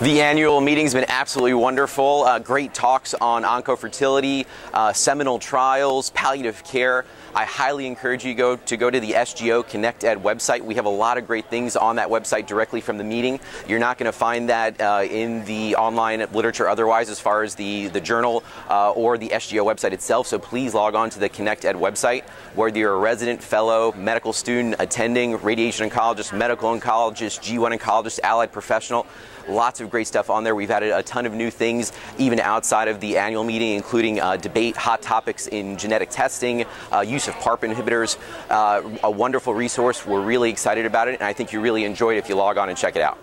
The annual meeting's been absolutely wonderful. Uh, great talks on oncofertility, uh, seminal trials, palliative care. I highly encourage you go to go to the SGO ConnectEd website. We have a lot of great things on that website directly from the meeting. You're not going to find that uh, in the online literature otherwise, as far as the the journal uh, or the SGO website itself. So please log on to the ConnectEd website, whether you're a resident, fellow, medical student, attending, radiation oncologist, medical oncologist, G1 oncologist, allied professional. Lots of great stuff on there. We've added a ton of new things, even outside of the annual meeting, including uh, debate hot topics in genetic testing, uh, use of PARP inhibitors. Uh, a wonderful resource. We're really excited about it, and I think you really enjoy it if you log on and check it out.